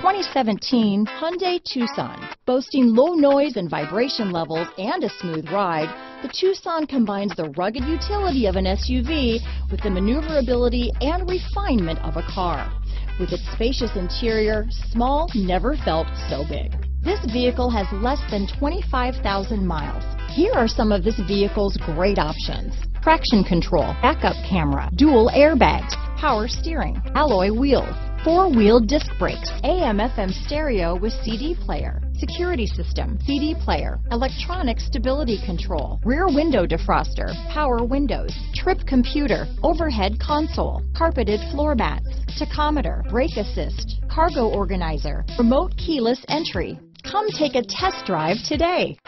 2017 Hyundai Tucson. Boasting low noise and vibration levels and a smooth ride, the Tucson combines the rugged utility of an SUV with the maneuverability and refinement of a car. With its spacious interior, small never felt so big. This vehicle has less than 25,000 miles. Here are some of this vehicle's great options. Traction control, backup camera, dual airbags, power steering, alloy wheels, four-wheel disc brakes, AM FM stereo with CD player, security system, CD player, electronic stability control, rear window defroster, power windows, trip computer, overhead console, carpeted floor mats, tachometer, brake assist, cargo organizer, remote keyless entry. Come take a test drive today.